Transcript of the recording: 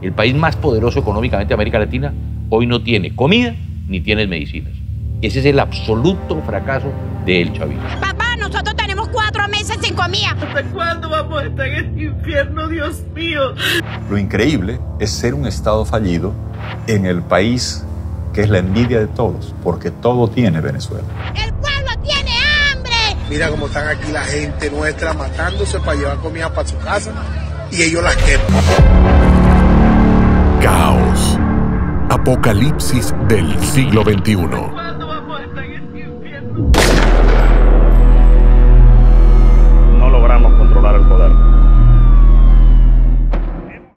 El país más poderoso económicamente de América Latina hoy no tiene comida ni tiene medicinas. Ese es el absoluto fracaso del chavismo. Papá, nosotros tenemos cuatro meses sin comida. ¿Hasta cuándo vamos a estar en este infierno, Dios mío? Lo increíble es ser un Estado fallido en el país que es la envidia de todos, porque todo tiene Venezuela. El pueblo tiene hambre. Mira cómo están aquí la gente nuestra matándose para llevar comida para su casa y ellos la queman. Apocalipsis del siglo XXI.